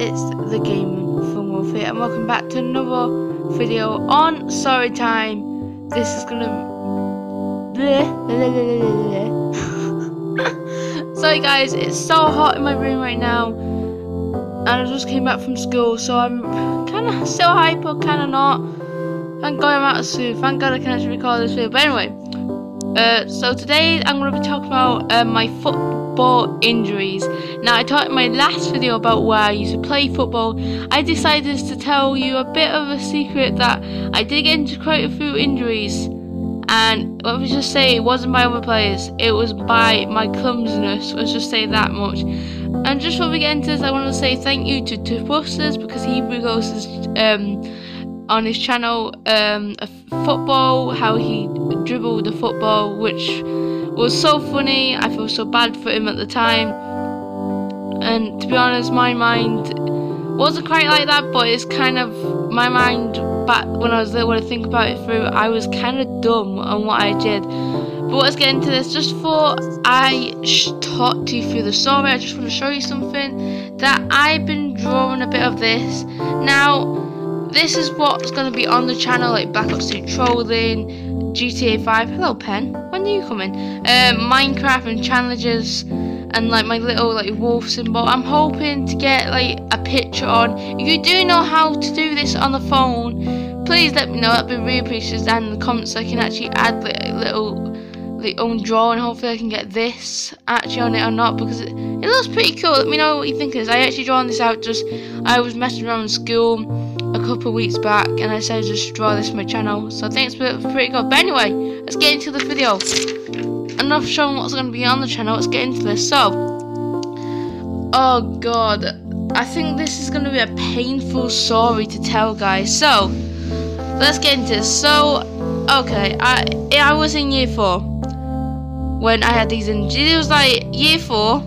it's the Game from Wolf here, and welcome back to another video on Story Time. This is gonna. Sorry, guys, it's so hot in my room right now, and I just came back from school, so I'm kind of still hyper, kind of not. Thank God I'm out of school. Thank God I can actually record this video. But anyway, uh, so today I'm to be talking about uh, my football injuries. Now I talked in my last video about where I used to play football. I decided to tell you a bit of a secret that I did get into quite a few injuries. And let me just say, it wasn't by other players. It was by my clumsiness. Let's just say that much. And just before we get into this, I want to say thank you to Busters because he regoes um, on his channel um, football, how he dribbled the football, which was so funny. I felt so bad for him at the time. And to be honest, my mind wasn't quite like that, but it's kind of my mind back when I was little, when I think about it through, I was kind of dumb on what I did. But let's get into this. Just before I talk to you through the story, I just want to show you something that I've been drawing a bit of this. Now, this is what's going to be on the channel, like Black Ops 2 trolling, GTA 5. Hello, Pen. When are you coming? Um, Minecraft and challenges, and like my little like wolf symbol. I'm hoping to get like a picture on. If you do know how to do this on the phone, please let me know. That'd be really appreciated. And in the comments, I can actually add like, little the own drawing. Hopefully, I can get this actually on it or not because it, it looks pretty cool. Let me know what you think this. I actually drawn this out just I was messing around in school a couple of weeks back and I said just draw this on my channel. So think it's pretty good. But anyway, let's get into the video. Enough showing what's going to be on the channel, let's get into this. So, oh god, I think this is going to be a painful story to tell guys. So, let's get into this. So, okay, I, I was in year 4 when I had these injuries. It was like year 4.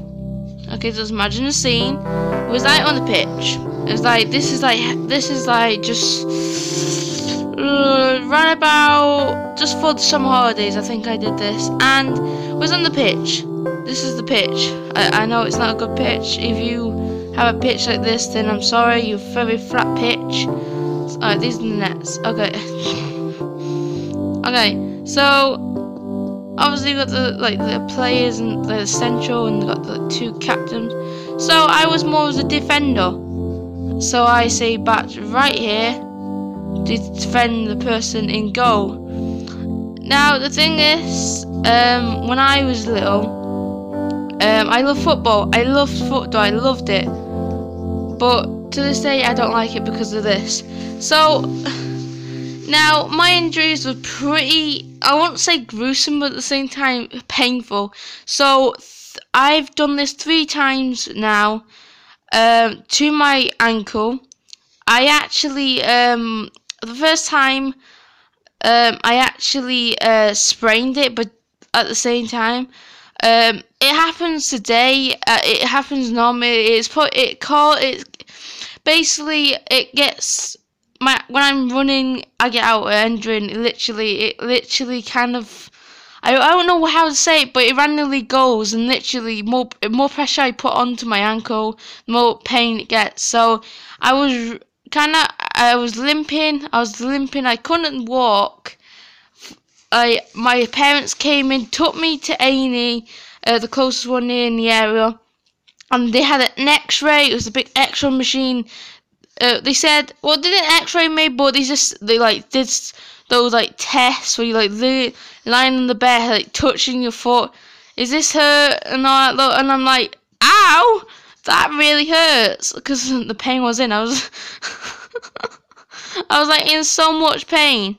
Okay, just imagine the scene. It was like on the pitch. It was like this is like this is like just uh, run about just for some holidays. I think I did this and was on the pitch. This is the pitch. I, I know it's not a good pitch. If you have a pitch like this, then I'm sorry. You have very flat pitch. Alright, these are the nets. Okay. okay. So obviously you got the like the players and the central and got the two captains. So I was more as a defender. So I say back right here to defend the person in goal. Now the thing is, um, when I was little, um, I love football. I loved football. I loved it. But to this day, I don't like it because of this. So now my injuries were pretty. I won't say gruesome, but at the same time painful. So I've done this three times now um, to my ankle. I actually, um, the first time, um, I actually uh, sprained it, but at the same time, um, it happens today. Uh, it happens normally. It's put. It call it. Basically, it gets my when I'm running. I get out entering. Literally, it literally kind of I, I don't know how to say it, but it randomly goes and literally more more pressure I put onto my ankle, more pain it gets. So I was kind of I was limping. I was limping. I couldn't walk. I my parents came in, took me to A&E, uh, the closest one near in the area, and they had an X-ray. It was a big X-ray machine. Uh, they said, well, they didn't X-ray me, but they just they like did those like tests where you like lay, lying on the bed, like touching your foot. Is this hurt? And I that, and I'm like, ow, that really hurts because the pain was in. I was, I was like in so much pain.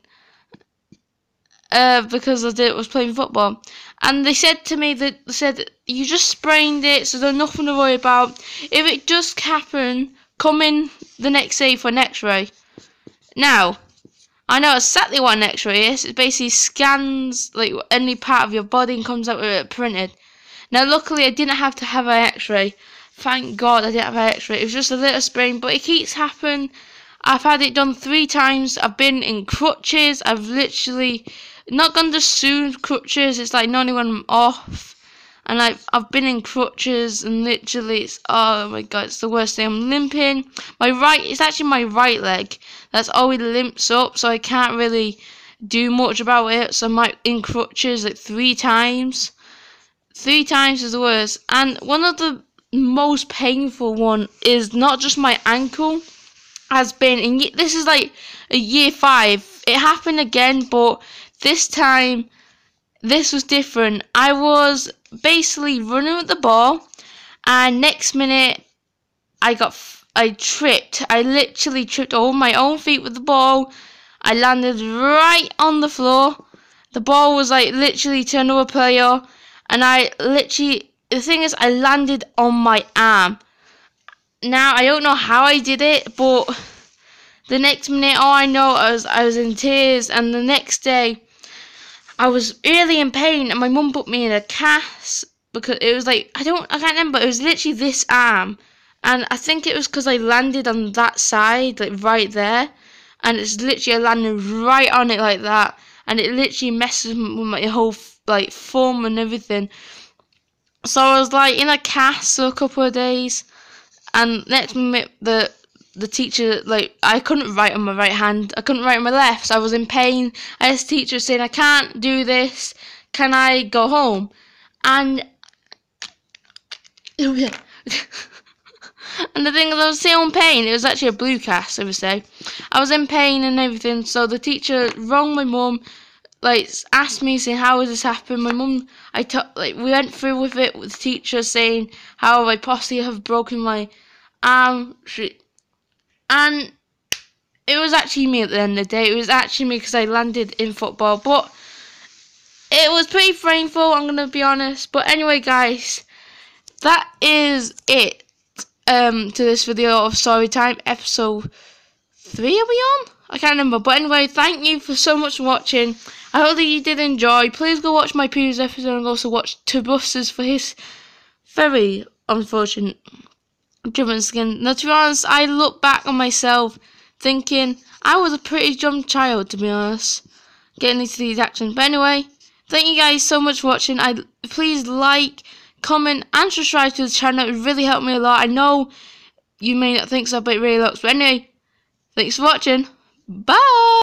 Uh, because I did was playing football, and they said to me that they said you just sprained it, so there's nothing to worry about. If it does happen, come in the next day for an X-ray. Now, I know exactly what an X-ray is. It basically scans like any part of your body and comes out with it printed. Now, luckily, I didn't have to have an X-ray. Thank God I didn't have an X-ray. It was just a little sprain, but it keeps happening. I've had it done three times. I've been in crutches. I've literally not gone to soon crutches. It's like not even off. And I've I've been in crutches and literally it's oh my god it's the worst thing. I'm limping. My right it's actually my right leg that's always limps up, so I can't really do much about it. So I'm in crutches like three times. Three times is the worst. And one of the most painful one is not just my ankle has been and this is like a year five. It happened again, but this time this was different. I was basically running with the ball, and next minute I got I tripped. I literally tripped over my own feet with the ball. I landed right on the floor. The ball was like literally to another player, and I literally the thing is I landed on my arm. Now I don't know how I did it, but the next minute all I know I was I was in tears, and the next day I was really in pain, and my mum put me in a cast because it was like I don't I can't remember. It was literally this arm, and I think it was because I landed on that side, like right there, and it's literally I landed right on it like that, and it literally messes with my whole like form and everything. So I was like in a cast for a couple of days, and next minute the the teacher like I couldn't write on my right hand. I couldn't write on my left. So I was in pain. I had a teacher saying I can't do this. Can I go home? And and the thing is, I was still in pain. It was actually a blue cast, I would say. I was in pain and everything. So the teacher rang my mum, like asked me saying how has this happened. My mum, I took like we went through with it with the teacher saying how I possibly have broken my arm. She and it was actually me at the end of the day. It was actually me because I landed in football, but it was pretty painful. I'm gonna be honest. But anyway, guys, that is it. Um, to this video of Story Time episode three. Are we on? I can't remember. But anyway, thank you for so much for watching. I hope that you did enjoy. Please go watch my previous episode and also watch Tobus's for his very unfortunate German skin. Now, to be honest, I look back on myself thinking I was a pretty dumb child, to be honest, getting into these actions. But anyway, thank you guys so much for watching. I please like, comment, and subscribe to the channel. It really helped me a lot. I know you may not think so, but it really looks. But anyway, thanks for watching. Bye.